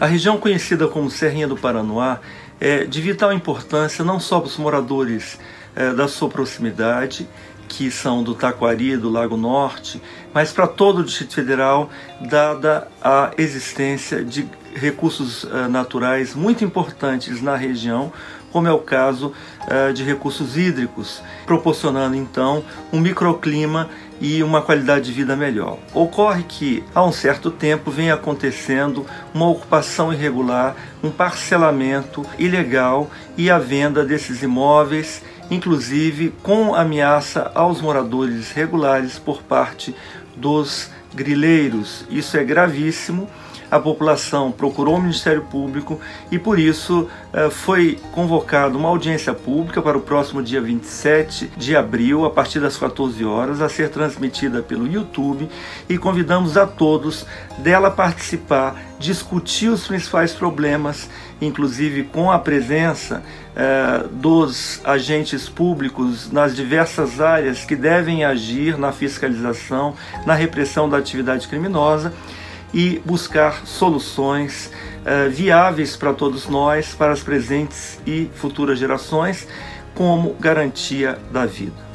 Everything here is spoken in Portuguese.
A região conhecida como Serrinha do Paranoá é de vital importância não só para os moradores é, da sua proximidade, que são do Taquari, do Lago Norte, mas para todo o Distrito Federal, dada a existência de recursos uh, naturais muito importantes na região, como é o caso uh, de recursos hídricos, proporcionando então um microclima e uma qualidade de vida melhor. Ocorre que há um certo tempo vem acontecendo uma ocupação irregular, um parcelamento ilegal e a venda desses imóveis, inclusive com ameaça aos moradores regulares por parte dos grileiros. Isso é gravíssimo a população procurou o Ministério Público e por isso eh, foi convocada uma audiência pública para o próximo dia 27 de abril, a partir das 14 horas, a ser transmitida pelo YouTube e convidamos a todos dela participar, discutir os principais problemas, inclusive com a presença eh, dos agentes públicos nas diversas áreas que devem agir na fiscalização, na repressão da atividade criminosa e buscar soluções uh, viáveis para todos nós, para as presentes e futuras gerações, como garantia da vida.